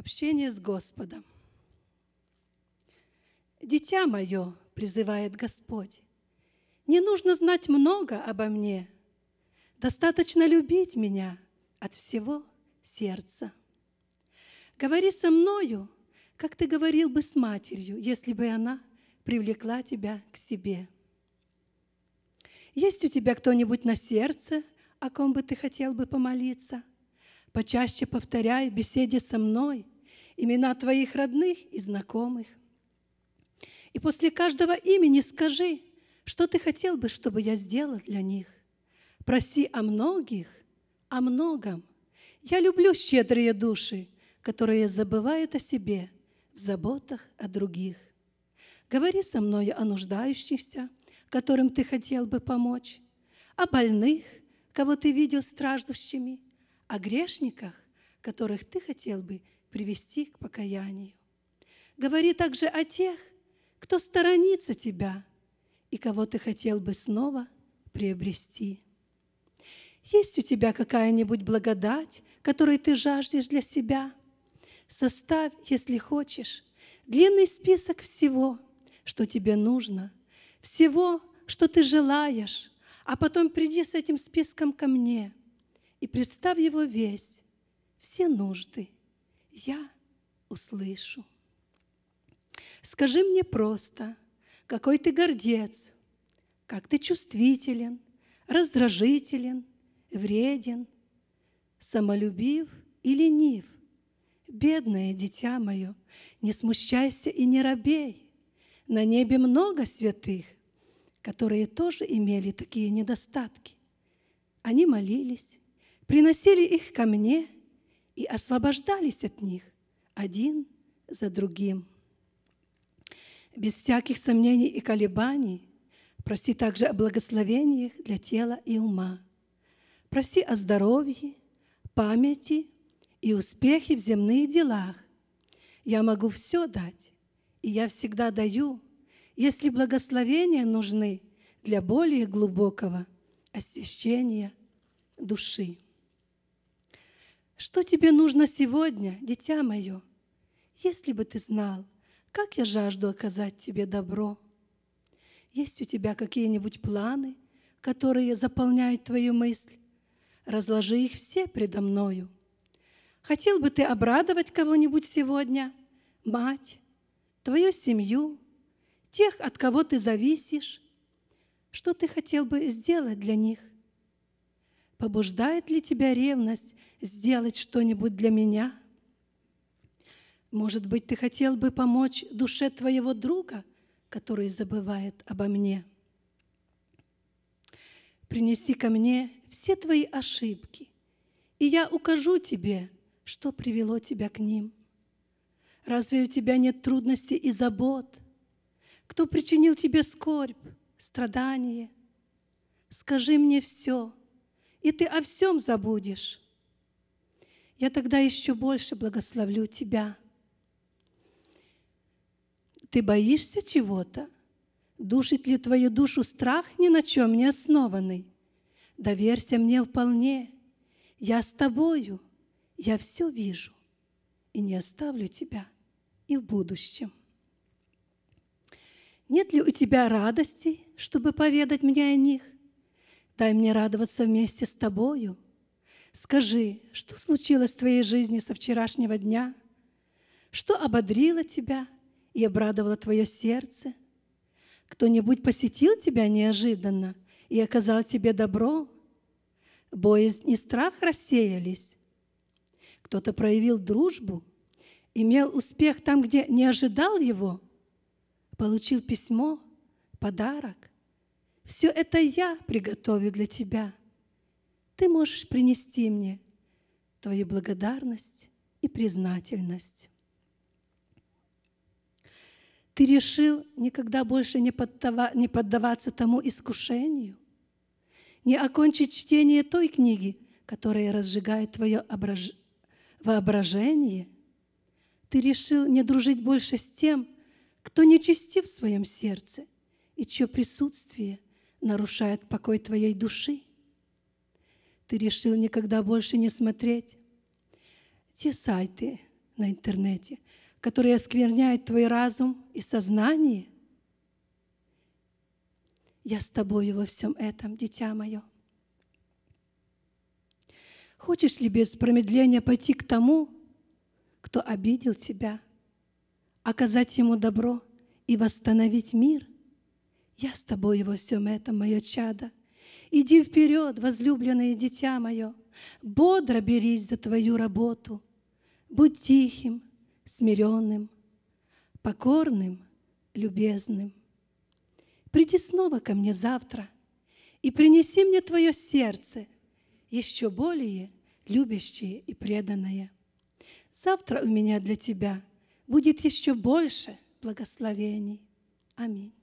Общение с Господом. «Дитя мое», — призывает Господь, «не нужно знать много обо мне, достаточно любить меня от всего сердца. Говори со мною, как ты говорил бы с матерью, если бы она привлекла тебя к себе. Есть у тебя кто-нибудь на сердце, о ком бы ты хотел бы помолиться? Почаще повторяй в беседе со мной имена твоих родных и знакомых. И после каждого имени скажи, что ты хотел бы, чтобы я сделал для них. Проси о многих, о многом. Я люблю щедрые души, которые забывают о себе в заботах о других. Говори со мной о нуждающихся, которым ты хотел бы помочь, о больных, кого ты видел страждущими, о грешниках, которых ты хотел бы привести к покаянию. Говори также о тех, кто сторонится тебя и кого ты хотел бы снова приобрести. Есть у тебя какая-нибудь благодать, которой ты жаждешь для себя? Составь, если хочешь, длинный список всего, что тебе нужно, всего, что ты желаешь, а потом приди с этим списком ко мне и представь его весь, все нужды. Я услышу. Скажи мне просто, какой ты гордец, как ты чувствителен, раздражителен, вреден, самолюбив и ленив. Бедное дитя мое, не смущайся и не робей. На небе много святых, которые тоже имели такие недостатки. Они молились, приносили их ко мне и освобождались от них один за другим. Без всяких сомнений и колебаний проси также о благословениях для тела и ума – Проси о здоровье, памяти и успехе в земных делах. Я могу все дать, и я всегда даю, если благословения нужны для более глубокого освящения души. Что тебе нужно сегодня, дитя мое? Если бы ты знал, как я жажду оказать тебе добро. Есть у тебя какие-нибудь планы, которые заполняют твою мысль? разложи их все предо мною. Хотел бы ты обрадовать кого-нибудь сегодня, мать, твою семью, тех, от кого ты зависишь? Что ты хотел бы сделать для них? Побуждает ли тебя ревность сделать что-нибудь для меня? Может быть, ты хотел бы помочь душе твоего друга, который забывает обо мне? Принеси ко мне все твои ошибки, и я укажу тебе, что привело тебя к ним. Разве у тебя нет трудностей и забот? Кто причинил тебе скорбь, страдание? Скажи мне все, и ты о всем забудешь. Я тогда еще больше благословлю тебя. Ты боишься чего-то? Душит ли твою душу страх ни на чем не основанный? Доверься мне вполне. Я с тобою, я все вижу и не оставлю тебя и в будущем. Нет ли у тебя радости, чтобы поведать мне о них? Дай мне радоваться вместе с тобою. Скажи, что случилось в твоей жизни со вчерашнего дня? Что ободрило тебя и обрадовало твое сердце? Кто-нибудь посетил тебя неожиданно и оказал тебе добро, боязнь и страх рассеялись. Кто-то проявил дружбу, имел успех там, где не ожидал его, получил письмо, подарок. Все это я приготовлю для тебя. Ты можешь принести мне твою благодарность и признательность. Ты решил никогда больше не поддаваться тому искушению, не окончить чтение той книги, которая разжигает твое воображение. Ты решил не дружить больше с тем, кто нечестив в своем сердце и чье присутствие нарушает покой твоей души. Ты решил никогда больше не смотреть те сайты, на интернете, которые оскверняют твой разум и сознание. Я с тобою во всем этом, дитя мое. Хочешь ли без промедления пойти к тому, кто обидел тебя, оказать ему добро и восстановить мир? Я с тобой во всем этом, мое чадо. Иди вперед, возлюбленное дитя мое, бодро берись за твою работу. Будь тихим, смиренным, покорным, любезным. Приди снова ко мне завтра и принеси мне твое сердце, еще более любящее и преданное. Завтра у меня для тебя будет еще больше благословений. Аминь.